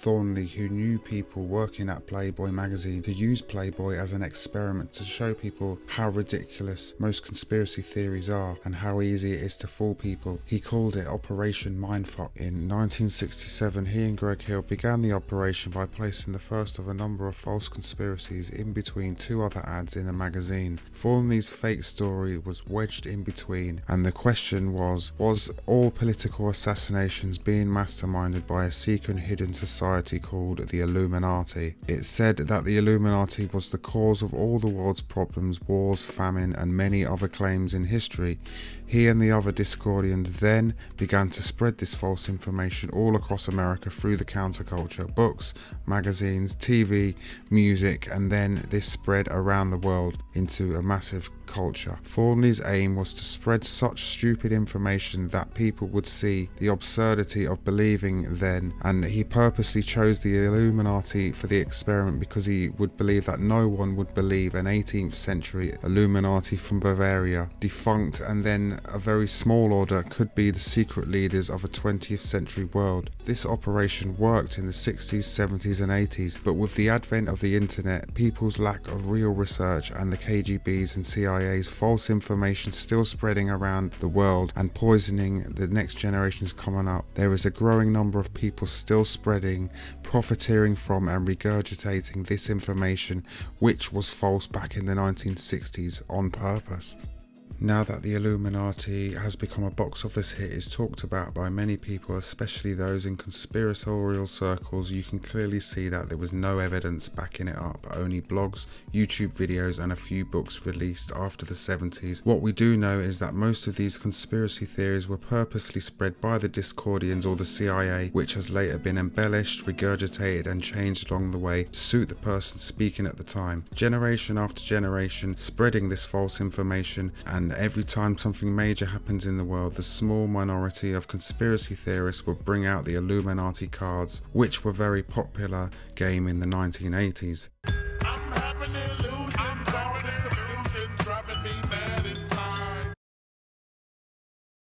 Thornley, who knew people working at Playboy magazine who used Playboy as an experiment to show people how ridiculous most conspiracy theories are and how easy it is to fool people. He called it Operation Mindfuck. In 1967, he and Greg Hill began the operation by placing the first of a number of false conspiracies in between two other ads in a magazine. Thornley's fake story was wedged in between, and the question was Was all political assassinations being masterminded by a secret hidden society called the Illuminati? It said that the Illuminati was the cause of all the world's problems, wars, famine, and many other claims in history. He and the other Discordians then began to spread this false information all across America through the counterculture, books, magazines, TV, music, and then this spread around the world into a massive culture. Thornley's aim was to spread such stupid information that people would see the absurdity of believing then, and he purposely chose the Illuminati for the experiment because he would believe that no one would believe an 18th century Illuminati from Bavaria, defunct, and then a very small order could be the secret leaders of a 20th century world. This operation worked in the 60s, 70s, and 80s, but with the advent of the internet, people's lack of real research, and the KGB's and CIA's false information still spreading around the world and poisoning the next generations coming up, there is a growing number of people still spreading, profiteering from, and regurgitating this information, which was false back in the 1960s on purpose. Now that the Illuminati has become a box office hit is talked about by many people, especially those in conspiratorial circles, you can clearly see that there was no evidence backing it up, only blogs, YouTube videos, and a few books released after the 70s. What we do know is that most of these conspiracy theories were purposely spread by the Discordians or the CIA, which has later been embellished, regurgitated, and changed along the way to suit the person speaking at the time. Generation after generation, spreading this false information and every time something major happens in the world, the small minority of conspiracy theorists will bring out the Illuminati cards, which were very popular game in the 1980s.